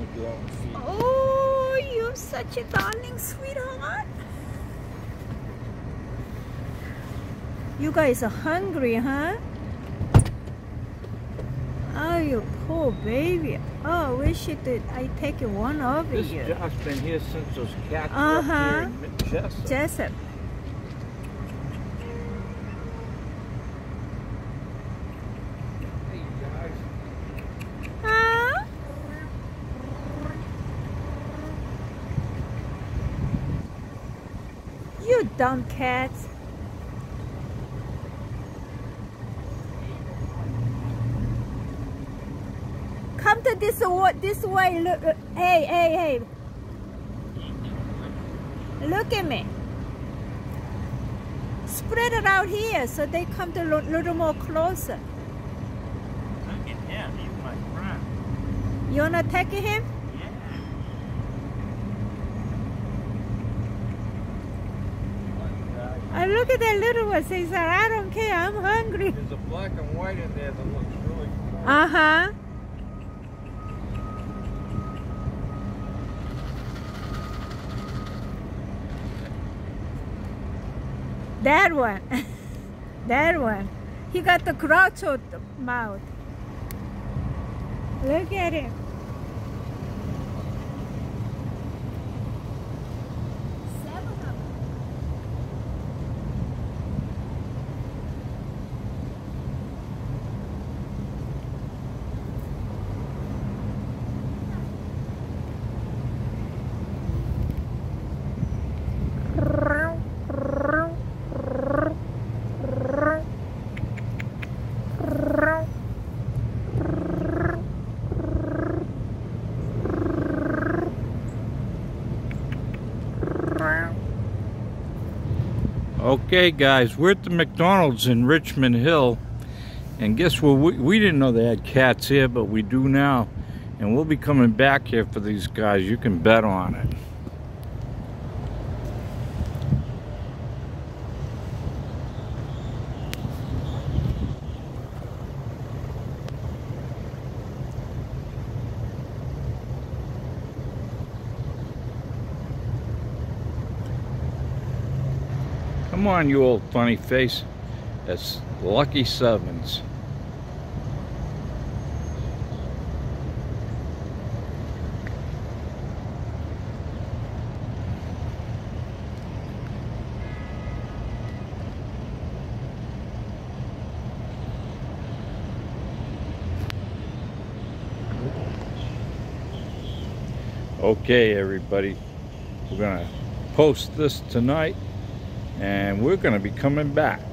out. Oh, you're such a darling sweetheart. You guys are hungry, huh? Oh, you poor baby. Oh, I wish it did. I take one over This you. Josh been here since those cats were Uh-huh. in Jessup. Jessup. Hey guys. Huh? You dumb cat. Come to this this way. Look, uh, hey, hey, hey. Look at me. Spread it out here so they come to a little more closer. Look at him, he's my friend. You wanna take him? Yeah. I look at that little one. He said, I don't care. I'm hungry. There's a black and white in there that looks really cool. Uh huh. That one. that one. He got the Groucho mouth. Look at him. Okay, guys, we're at the McDonald's in Richmond Hill. And guess what? We, we didn't know they had cats here, but we do now. And we'll be coming back here for these guys. You can bet on it. Come on, you old funny face. That's Lucky Sevens. Okay, everybody. We're going to post this tonight and we're going to be coming back.